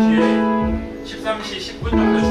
się, siedzamy się, się płytą też